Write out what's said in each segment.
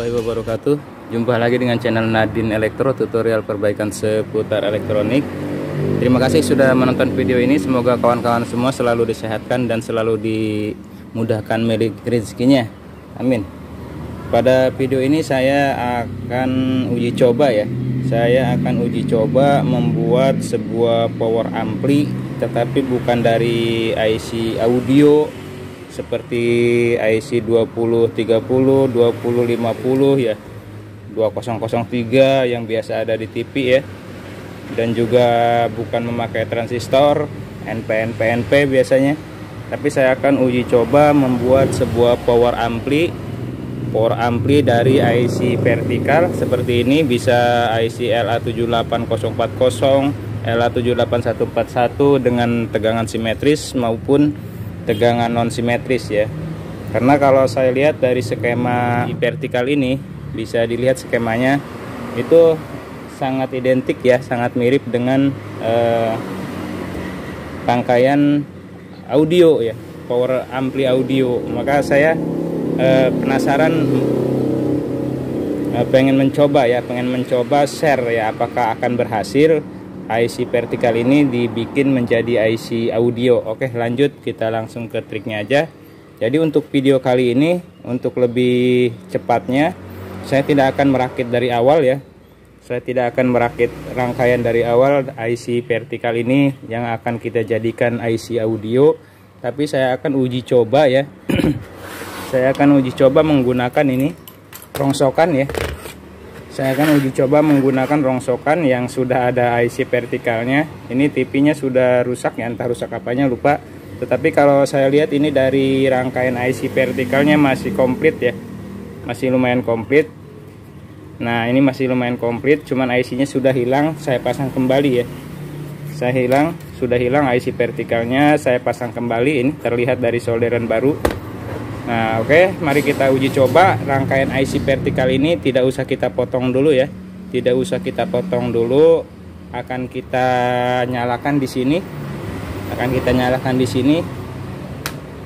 warahmatullahi wabarakatuh. Jumpa lagi dengan channel Nadine Elektro Tutorial perbaikan seputar elektronik. Terima kasih sudah menonton video ini. Semoga kawan-kawan semua selalu disehatkan Dan selalu dimudahkan milik rezekinya. Amin. Pada video ini saya akan uji coba ya. Saya akan uji coba membuat sebuah power ampli Tetapi bukan dari IC audio seperti IC 2030 2050 ya. 2003 yang biasa ada di TV ya. Dan juga bukan memakai transistor NPN PNP biasanya. Tapi saya akan uji coba membuat sebuah power ampli. Power ampli dari IC vertikal seperti ini. Bisa IC LA78040 LA78141 dengan tegangan simetris maupun tegangan non simetris ya. Karena kalau saya lihat dari skema vertikal ini bisa dilihat skemanya itu sangat identik ya sangat mirip dengan eh, rangkaian audio ya power ampli audio. Maka saya eh, penasaran eh, pengen mencoba ya pengen mencoba share ya apakah akan berhasil IC vertikal ini dibikin menjadi IC audio. Oke lanjut kita langsung ke triknya aja. Jadi untuk video kali ini untuk lebih cepatnya saya tidak akan merakit dari awal ya. Saya tidak akan merakit rangkaian dari awal IC vertikal ini yang akan kita jadikan IC audio. Tapi saya akan uji coba ya. Saya akan uji coba menggunakan ini rongsokan ya saya akan uji coba menggunakan rongsokan yang sudah ada IC vertikalnya. Ini TV-nya sudah rusak ya entah rusak apanya lupa. Tetapi kalau saya lihat ini dari rangkaian IC vertikalnya masih komplit ya. Masih lumayan komplit. Nah ini masih lumayan komplit cuman IC-nya sudah hilang saya pasang kembali ya. Saya hilang sudah hilang IC vertikalnya saya pasang kembali. Ini terlihat dari solderan baru Nah oke okay, mari kita uji coba rangkaian IC vertikal ini. Tidak usah kita potong dulu ya. Tidak usah kita potong dulu. Akan kita nyalakan di sini. Akan kita nyalakan di sini.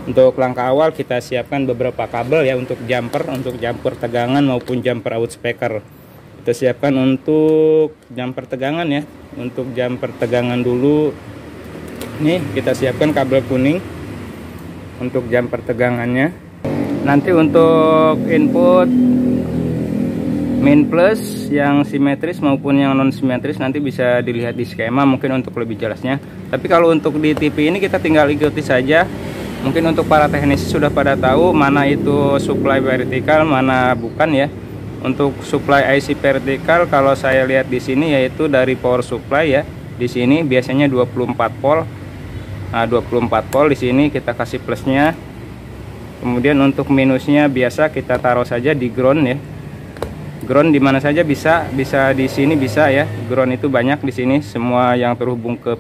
Untuk langkah awal kita siapkan beberapa kabel ya untuk jumper untuk jumper tegangan maupun jumper out speaker kita siapkan untuk jumper tegangan ya. Untuk jumper tegangan dulu. Nih kita siapkan kabel kuning. Untuk jumper tegangannya nanti untuk input min plus yang simetris maupun yang non simetris nanti bisa dilihat di skema mungkin untuk lebih jelasnya. Tapi kalau untuk di TV ini kita tinggal ikuti saja. Mungkin untuk para teknisi sudah pada tahu mana itu supply vertikal mana bukan ya. Untuk supply IC vertikal kalau saya lihat di sini yaitu dari power supply ya. Di sini biasanya 24 volt. Nah 24 volt di sini kita kasih plusnya kemudian untuk minusnya biasa kita taruh saja di ground ya. Ground di mana saja bisa bisa di sini bisa ya. Ground itu banyak di sini semua yang terhubung ke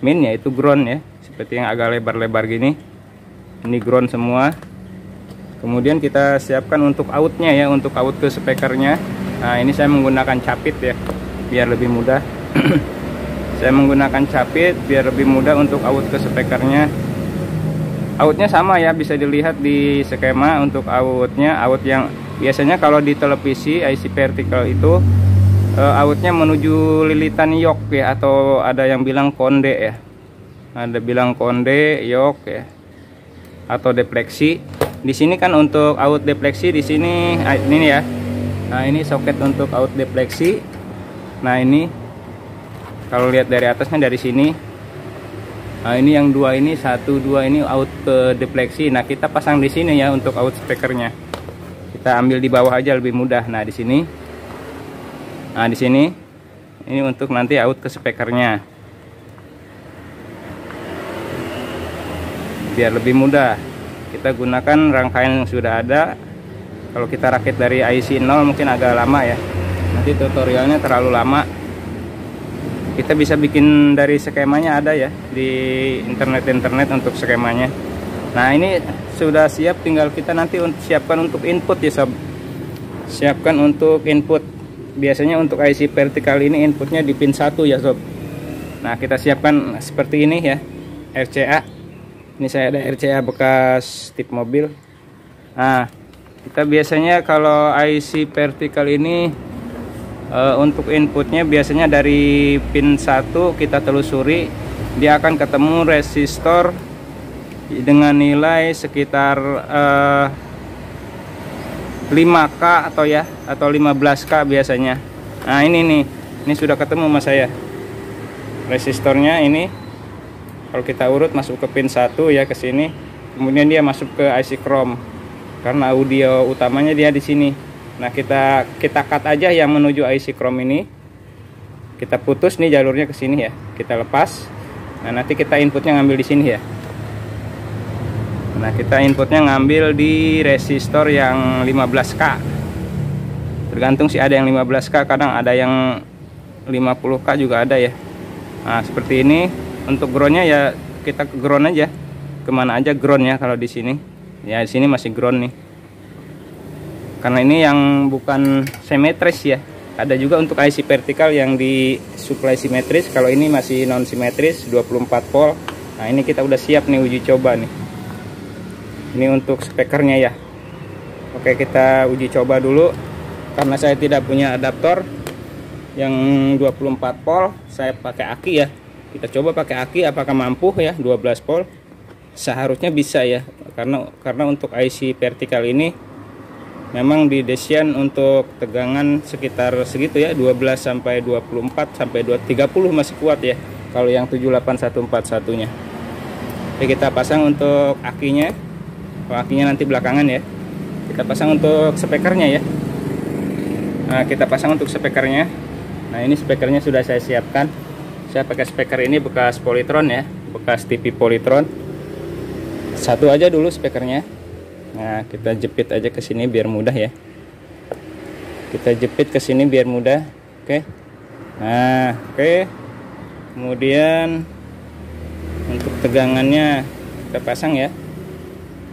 min yaitu ground ya. Seperti yang agak lebar-lebar gini. Ini ground semua. Kemudian kita siapkan untuk outnya ya untuk out ke speakernya. Nah ini saya menggunakan capit ya biar lebih mudah. Saya menggunakan capit biar lebih mudah untuk out ke speakernya outnya sama ya bisa dilihat di skema untuk outnya. Out yang biasanya kalau di televisi IC vertical itu uh, outnya menuju lilitan yok ya atau ada yang bilang konde ya. Ada bilang konde yok ya atau defleksi di sini kan untuk out defleksi di sini ah, ini ya. Nah ini soket untuk out defleksi nah ini kalau lihat dari atasnya dari sini Nah, ini yang dua ini satu dua ini out ke defleksi. Nah kita pasang di sini ya untuk out speakernya. Kita ambil di bawah aja lebih mudah. Nah di sini, nah di sini ini untuk nanti out ke speakernya. Biar lebih mudah. Kita gunakan rangkaian yang sudah ada. Kalau kita rakit dari IC 0 mungkin agak lama ya. Nanti tutorialnya terlalu lama kita bisa bikin dari skemanya ada ya di internet-internet untuk skemanya. Nah ini sudah siap tinggal kita nanti siapkan untuk input ya sob. Siapkan untuk input. Biasanya untuk IC vertikal ini inputnya di pin 1 ya sob. Nah kita siapkan seperti ini ya RCA ini saya ada RCA bekas tip mobil. Nah kita biasanya kalau IC vertikal ini uh, untuk inputnya biasanya dari pin 1 kita telusuri dia akan ketemu resistor dengan nilai sekitar uh, eh, 5k atau ya atau 15k biasanya. Nah ini nih ini sudah ketemu mas saya. Resistornya ini kalau kita urut masuk ke pin 1 ya ke sini kemudian dia masuk ke IC Chrome. Karena audio utamanya dia di sini nah kita kita cut aja yang menuju IC Chrome ini. Kita putus nih jalurnya ke sini ya. Kita lepas. Nah nanti kita inputnya ngambil di sini ya. Nah kita inputnya ngambil di resistor yang 15k Tergantung sih ada yang 15k kadang ada yang 50k juga ada ya. Nah seperti ini. Untuk groundnya ya kita ke ground aja. Ke mana aja groundnya kalau di sini. Ya di sini masih ground nih karena ini yang bukan simetris ya. Ada juga untuk IC vertikal yang di supply simetris. Kalau ini masih non simetris 24 volt. Nah ini kita udah siap nih uji coba nih. Ini untuk spekernya ya. Oke kita uji coba dulu. Karena saya tidak punya adaptor yang 24 volt saya pakai aki ya. Kita coba pakai aki apakah mampu ya? 12 volt. Seharusnya bisa ya. Karena karena untuk IC vertikal ini memang didesain untuk tegangan sekitar segitu ya 12 sampai 24 sampai 230 masih kuat ya kalau yang 78141 nya Oke kita pasang untuk akinya. Akinya nanti belakangan ya. Kita pasang untuk speakernya ya. Nah kita pasang untuk speakernya nah ini speakernya sudah saya siapkan. Saya pakai speaker ini bekas Polytron ya bekas TV Polytron. Satu aja dulu speakernya nah kita jepit aja ke sini biar mudah ya. Kita jepit ke sini biar mudah. Oke. Nah oke. Kemudian untuk tegangannya kita pasang ya.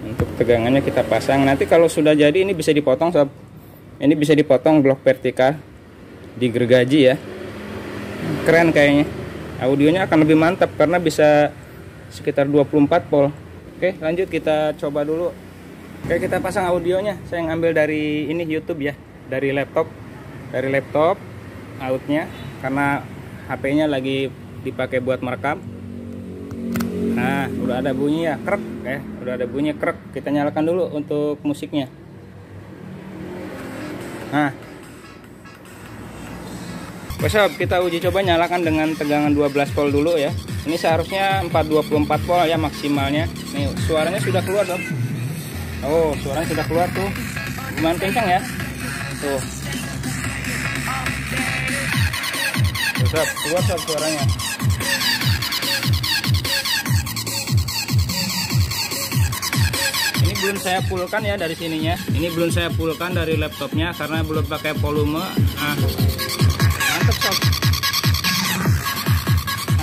Untuk tegangannya kita pasang. Nanti kalau sudah jadi ini bisa dipotong sob. Ini bisa dipotong blok vertikal di gergaji ya. Keren kayaknya. Audionya akan lebih mantap karena bisa sekitar 24 volt. Oke lanjut kita coba dulu oke kita pasang audionya. Saya ngambil dari ini YouTube ya. Dari laptop. Dari laptop outnya. Karena HP-nya lagi dipakai buat merekam. Nah udah ada bunyi ya krek. Ya udah ada bunyi krek. Kita nyalakan dulu untuk musiknya. Nah. Besok kita uji coba nyalakan dengan tegangan 12 volt dulu ya. Ini seharusnya 424 volt ya maksimalnya. Nih suaranya sudah keluar dong Oh suaranya sudah keluar tuh. Lumayan kencang ya. Tuh. Besok keluar sob suaranya. Belum saya pulkan ya dari sininya. Ini belum saya pulkan dari laptopnya karena belum pakai volume. Ah. Mantep sob.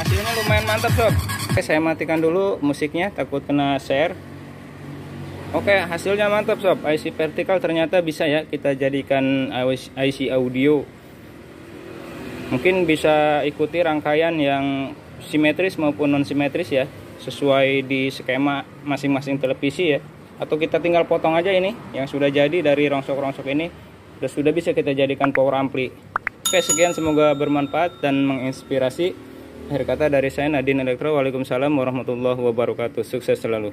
Hasilnya lumayan mantep sob. Oke saya matikan dulu musiknya. Takut kena share oke hasilnya mantap sob. IC vertikal ternyata bisa ya kita jadikan IC audio. Mungkin bisa ikuti rangkaian yang simetris maupun non simetris ya sesuai di skema masing-masing televisi ya. Atau kita tinggal potong aja ini yang sudah jadi dari rongsok-rongsok ini sudah sudah bisa kita jadikan power ampli. Oke sekian semoga bermanfaat dan menginspirasi. Akhir kata dari saya Nadine Elektro. Waalaikumsalam warahmatullahi wabarakatuh. Sukses selalu